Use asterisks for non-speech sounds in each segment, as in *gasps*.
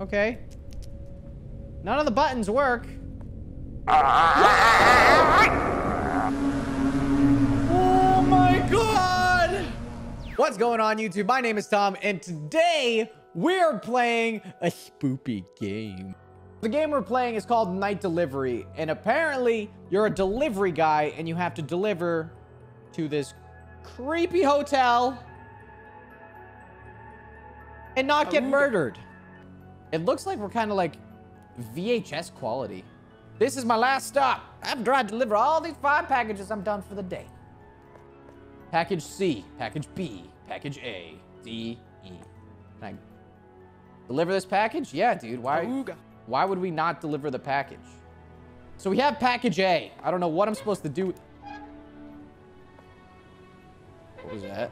Okay. None of the buttons work. Oh my god! What's going on, YouTube? My name is Tom, and today we're playing a spoopy game. The game we're playing is called Night Delivery, and apparently you're a delivery guy and you have to deliver to this creepy hotel and not get murdered. It looks like we're kind of like VHS quality. This is my last stop. After I deliver all these five packages, I'm done for the day. Package C, package B, package A, D, E. Can I deliver this package? Yeah, dude. Why, why would we not deliver the package? So we have package A. I don't know what I'm supposed to do. What was that?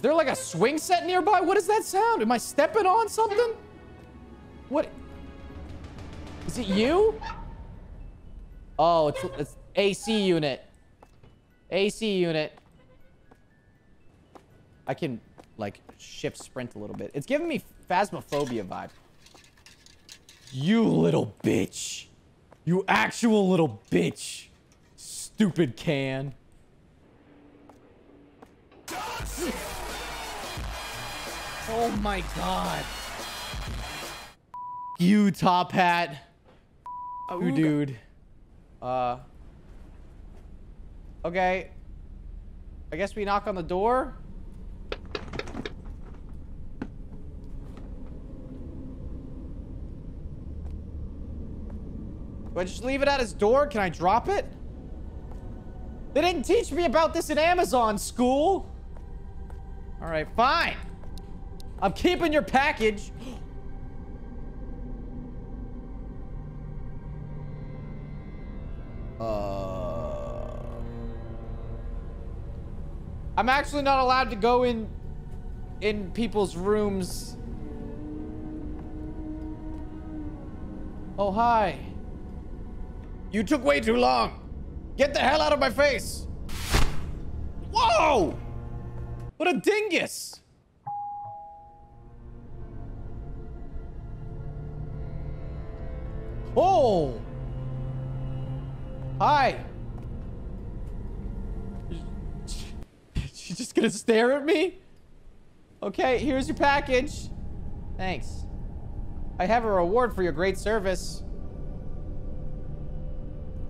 Is there like a swing set nearby? What is that sound? Am I stepping on something? What? Is it you? Oh, it's, it's AC unit. AC unit. I can, like, shift sprint a little bit. It's giving me Phasmophobia vibe. You little bitch. You actual little bitch. Stupid can. Oh my god. You top hat. You dude. Uh. Okay. I guess we knock on the door. Do I just leave it at his door? Can I drop it? They didn't teach me about this in Amazon school. All right, fine. I'm keeping your package. Uh, I'm actually not allowed to go in in people's rooms. Oh, hi. You took way too long. Get the hell out of my face. Whoa! What a dingus. Oh! Hi. She's just gonna stare at me? Okay, here's your package. Thanks. I have a reward for your great service.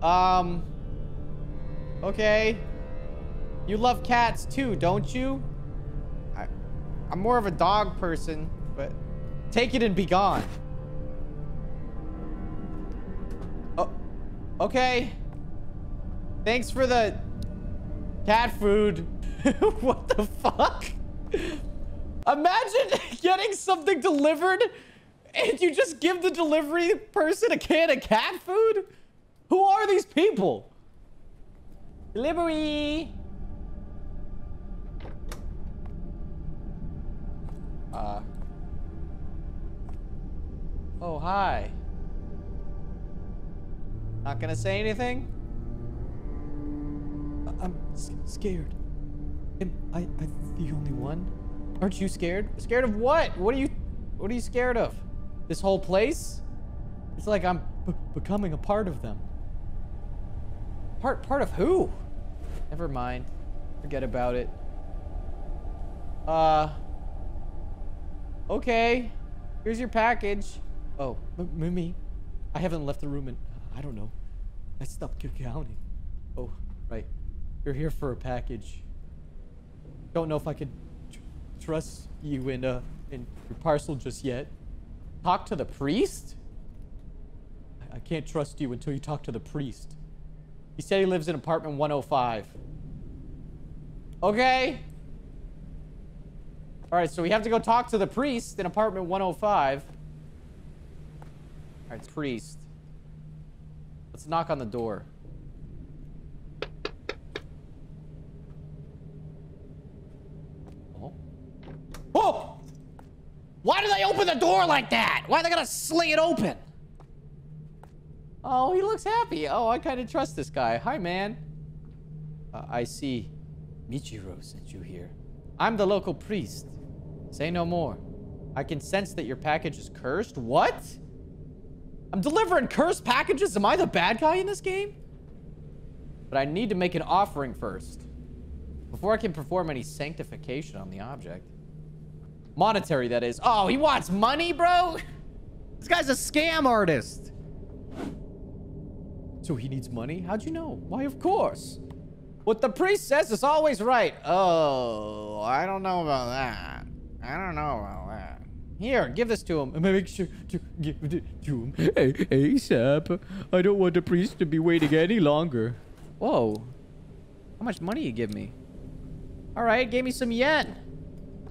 Um. Okay. You love cats too, don't you? I, I'm more of a dog person, but take it and be gone. Okay. Thanks for the cat food. *laughs* what the fuck? Imagine *laughs* getting something delivered and you just give the delivery person a can of cat food? Who are these people? Delivery. Uh. Oh, hi. Not gonna say anything? I'm scared. Am I, I the only one? Aren't you scared? Scared of what? What are you, what are you scared of? This whole place? It's like I'm becoming a part of them. Part, part of who? Never mind. Forget about it. Uh. Okay. Here's your package. Oh, me. I haven't left the room in, I don't know. I stopped counting. Oh, right. You're here for a package. Don't know if I could tr trust you in, uh, in your parcel just yet. Talk to the priest? I, I can't trust you until you talk to the priest. He said he lives in apartment 105. Okay. All right, so we have to go talk to the priest in apartment 105. All right, priest. Let's knock on the door. Oh. Oh! Why do they open the door like that? Why are they gonna sling it open? Oh, he looks happy. Oh, I kind of trust this guy. Hi, man. Uh, I see Michiro sent you here. I'm the local priest. Say no more. I can sense that your package is cursed. What? I'm delivering cursed packages? Am I the bad guy in this game? But I need to make an offering first. Before I can perform any sanctification on the object. Monetary, that is. Oh, he wants money, bro? This guy's a scam artist. So he needs money? How'd you know? Why, of course. What the priest says is always right. Oh, I don't know about that. I don't know about that. Here, give this to him. *laughs* Make sure to give it to him. Hey, ASAP. I don't want the priest to be waiting any longer. Whoa. How much money you give me? All right, gave me some yen.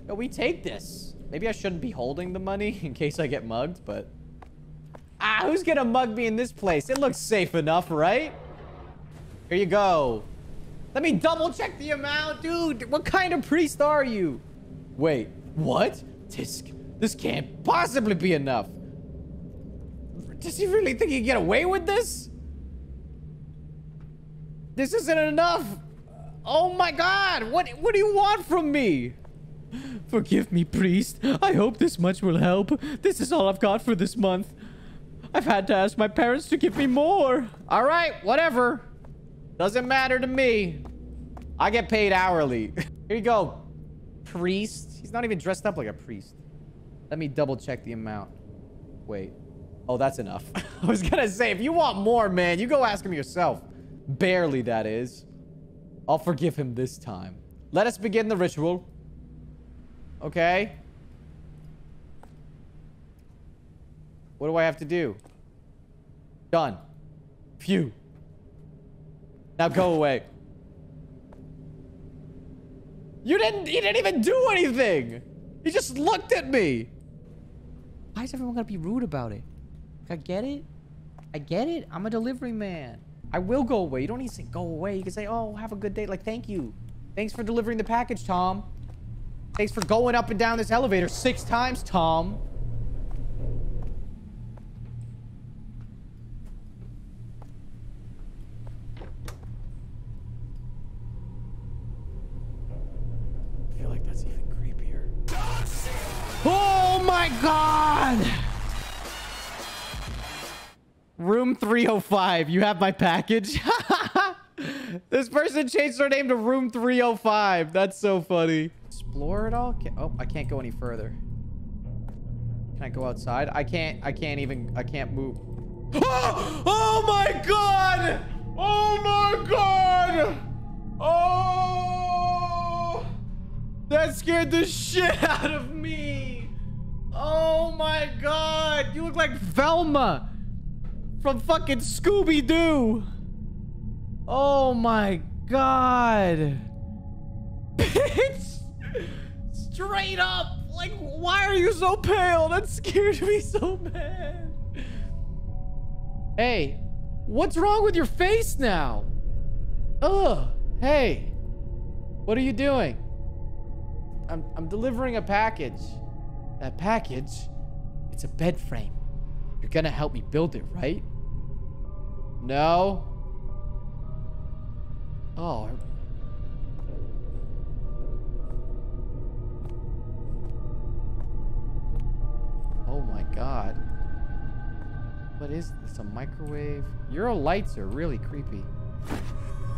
Yo, we take this. Maybe I shouldn't be holding the money *laughs* in case I get mugged, but... Ah, who's gonna mug me in this place? It looks safe enough, right? Here you go. Let me double check the amount. Dude, what kind of priest are you? Wait, what? This, this can't possibly be enough. Does he really think he can get away with this? This isn't enough. Oh my god, what, what do you want from me? Forgive me, priest. I hope this much will help. This is all I've got for this month. I've had to ask my parents to give me more. All right, whatever. Doesn't matter to me. I get paid hourly. *laughs* Here you go, priest. He's not even dressed up like a priest. Let me double check the amount. Wait. Oh, that's enough. *laughs* I was gonna say, if you want more, man, you go ask him yourself. Barely, that is. I'll forgive him this time. Let us begin the ritual. Okay. What do I have to do? Done. Phew. Now go *laughs* away. You didn't, he didn't even do anything. He just looked at me. Why is everyone gonna be rude about it? I get it. I get it. I'm a delivery man. I will go away. You don't need to say go away. You can say, oh, have a good day. Like, thank you. Thanks for delivering the package, Tom. Thanks for going up and down this elevator six times, Tom. I feel like that's even creepier. Oh my god! Room 305. You have my package? *laughs* this person changed their name to Room 305. That's so funny. Explore it all? Can oh, I can't go any further. Can I go outside? I can't. I can't even. I can't move. Oh, *gasps* oh my god! Oh my god! Oh! That scared the shit *laughs* out of me. Oh my god! You look like Velma from fucking Scooby-Doo. Oh my god. *laughs* Bitch. Straight up. Like, why are you so pale? That scared me so bad. Hey, what's wrong with your face now? Ugh. Hey, what are you doing? I'm, I'm delivering a package. That package, it's a bed frame. You're gonna help me build it, right? No? Oh. Oh my god. What is this? A microwave? Your lights are really creepy.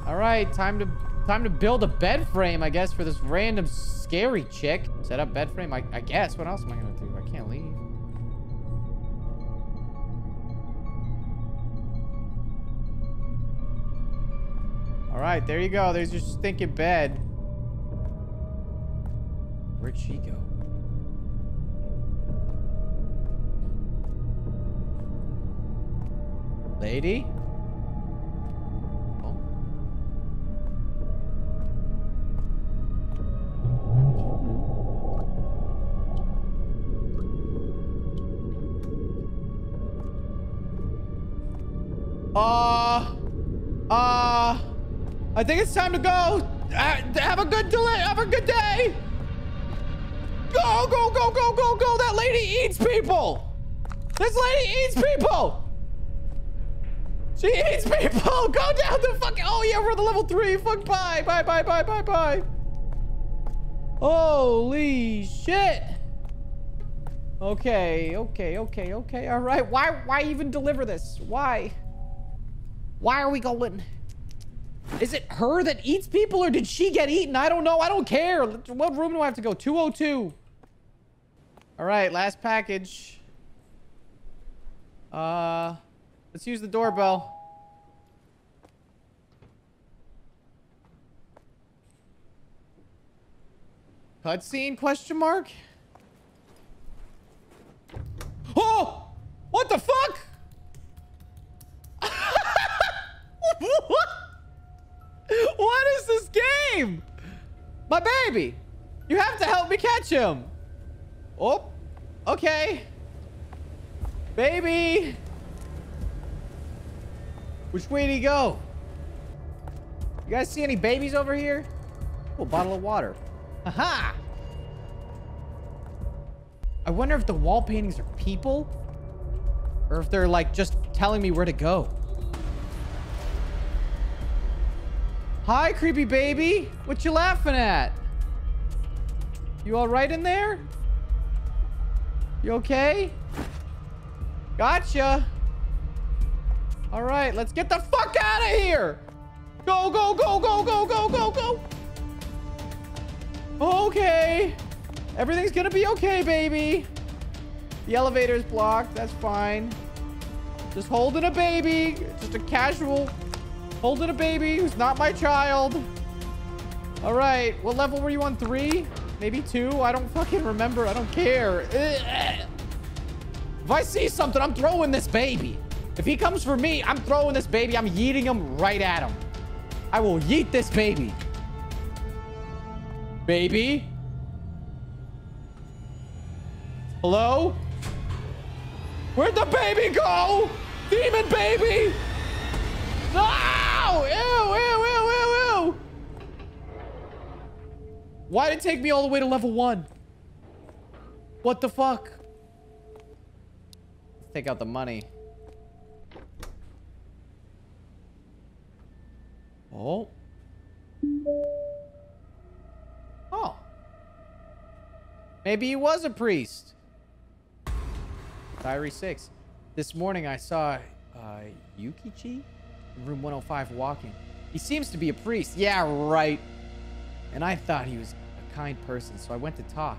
Alright, time to time to build a bed frame, I guess, for this random scary chick. Set up bed frame, I, I guess. What else am I gonna do? I can't leave. All right, there you go. There's your stinking bed. Where'd she go? Lady? Uh, uh, I think it's time to go. Have a good delay. Have a good day. Go, go, go, go, go, go. That lady eats people. This lady eats people. She eats people. *laughs* Go down the fucking. Oh yeah, we're the level three. Fuck bye, bye, bye, bye, bye, bye. Holy shit. Okay, okay, okay, okay. All right. Why why even deliver this? Why? Why are we going? Is it her that eats people or did she get eaten? I don't know. I don't care. What room do I have to go? 202. All right, last package. Uh, let's use the doorbell. Cutscene question mark? Oh! What the fuck? My baby! You have to help me catch him! Oh, okay. Baby! Which way did he go? You guys see any babies over here? Oh, bottle of water. Aha! I wonder if the wall paintings are people? Or if they're like just telling me where to go. Hi, creepy baby. What you laughing at? You all right in there? You okay? Gotcha. All right, let's get the fuck out of here. Go, go, go, go, go, go, go, go. Okay. Everything's gonna be okay, baby. The elevator's blocked. That's fine. Just holding a baby. Just a casual holding a baby who's not my child. All right. What level were you on? Three? Maybe two? I don't fucking remember. I don't care. If I see something, I'm throwing this baby. If he comes for me, I'm throwing this baby. I'm yeeting him right at him. I will yeet this baby. Baby? Hello? Where'd the baby go? Demon baby! Ah! No! Ew, ew, ew, ew, ew! Why did it take me all the way to level one? What the fuck? Let's take out the money. Oh. Oh. Maybe he was a priest. Diary 6. This morning I saw uh, Yukichi room 105 walking. He seems to be a priest. Yeah, right. And I thought he was a kind person, so I went to talk.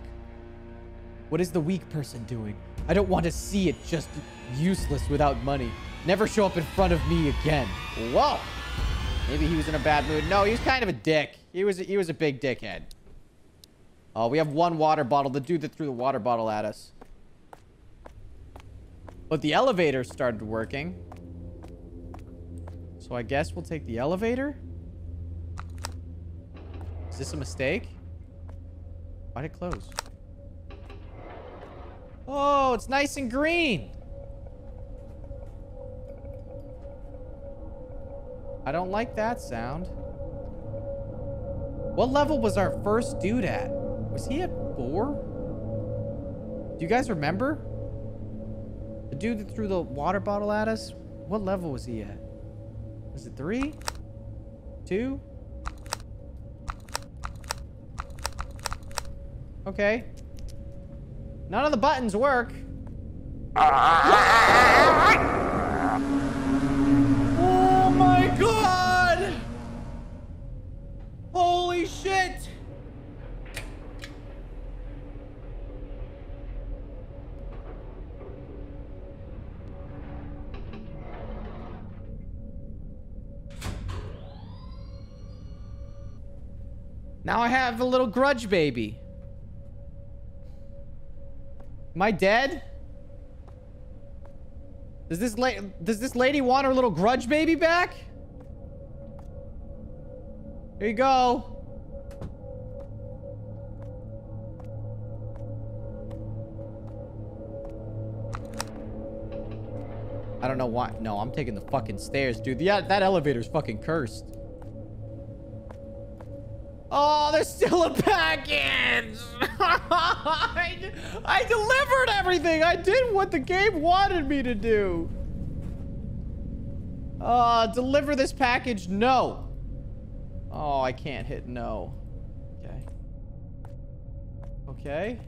What is the weak person doing? I don't want to see it just useless without money. Never show up in front of me again. Whoa. Maybe he was in a bad mood. No, he was kind of a dick. He was he was a big dickhead. Oh, we have one water bottle. The dude that threw the water bottle at us. But the elevator started working. So I guess we'll take the elevator. Is this a mistake? Why'd it close? Oh, it's nice and green. I don't like that sound. What level was our first dude at? Was he at four? Do you guys remember? The dude that threw the water bottle at us? What level was he at? Was it three? Two? Okay. None of the buttons work. Ah, ah, ah, have a little grudge baby. Am I dead? Does this la does this lady want her little grudge baby back? Here you go. I don't know why. No, I'm taking the fucking stairs, dude. Yeah, that elevator's fucking cursed. Oh, there's still a package. *laughs* I, I delivered everything. I did what the game wanted me to do. Uh, deliver this package. No. Oh, I can't hit no. Okay. Okay.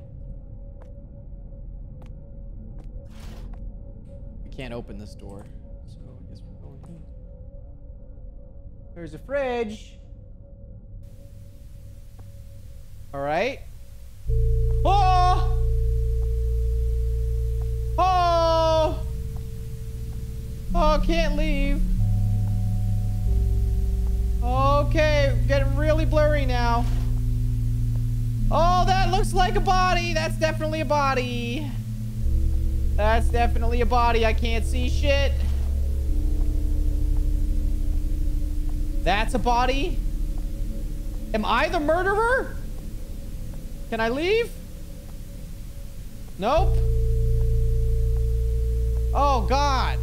We can't open this door. So I guess we're going in. There's a fridge. All right. Oh! Oh! Oh, can't leave. Okay, getting really blurry now. Oh, that looks like a body. That's definitely a body. That's definitely a body. I can't see shit. That's a body. Am I the murderer? Can I leave? Nope. Oh, God.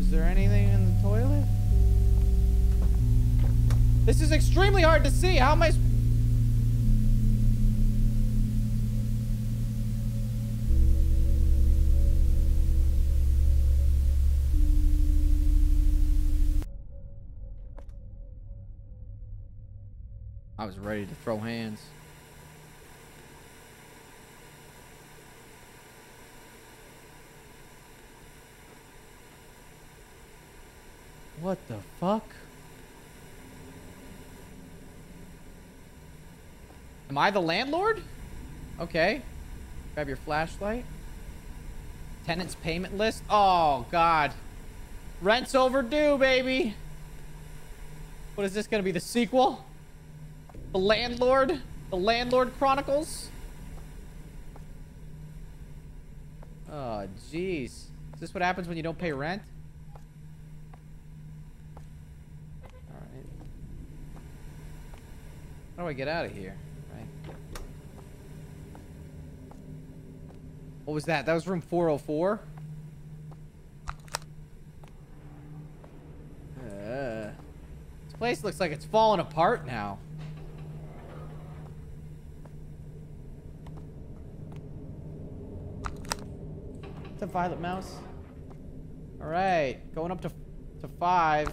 Is there anything in the toilet? This is extremely hard to see. How am I... I was ready to throw hands. What the fuck? Am I the landlord? Okay. Grab your flashlight. Tenant's payment list. Oh, God. Rent's overdue, baby. What is this going to be? The sequel? The Landlord? The Landlord Chronicles? Oh, jeez. Is this what happens when you don't pay rent? Alright. How do I get out of here? Right. What was that? That was room 404? Uh, this place looks like it's falling apart now. The violet mouse. All right, going up to to five.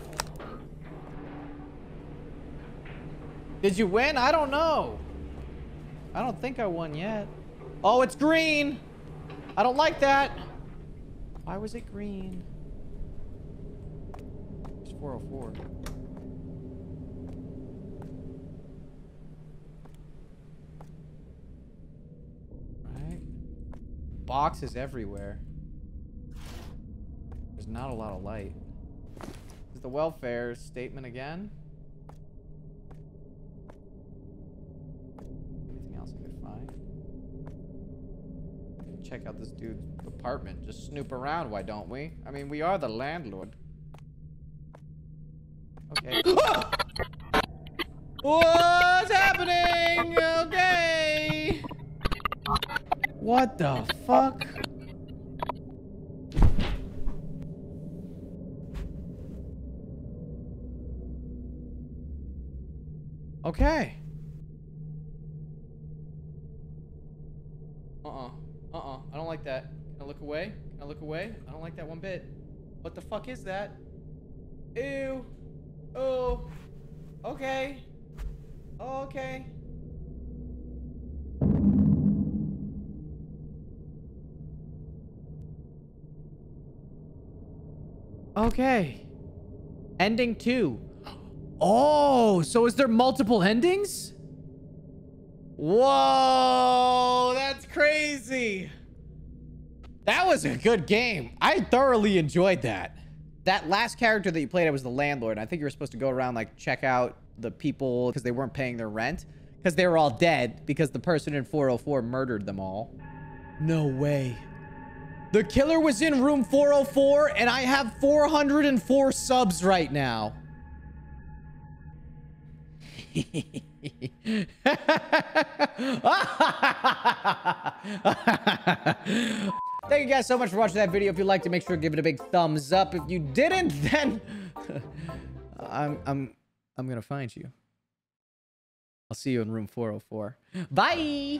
Did you win? I don't know. I don't think I won yet. Oh, it's green. I don't like that. Why was it green? It's 404. Right. Boxes everywhere. There's not a lot of light. Is the welfare statement again? Anything else I could find? Check out this dude's apartment. Just snoop around, why don't we? I mean, we are the landlord. Okay. *gasps* What's happening? Okay. What the fuck? Okay. Uh-uh. Uh-uh. I don't like that. Can I look away? Can I look away? I don't like that one bit. What the fuck is that? Ew. Oh. Okay. Oh, okay. Okay. Ending two. Oh, so is there multiple endings? Whoa, that's crazy. That was a good game. I thoroughly enjoyed that. That last character that you played, I was the landlord. I think you were supposed to go around, like, check out the people because they weren't paying their rent. Because they were all dead because the person in 404 murdered them all. No way. The killer was in room 404 and I have 404 subs right now. *laughs* Thank you guys so much for watching that video. If you liked it, make sure to give it a big thumbs up. If you didn't, *laughs* then *laughs* I'm I'm I'm gonna find you. I'll see you in room 404. Bye.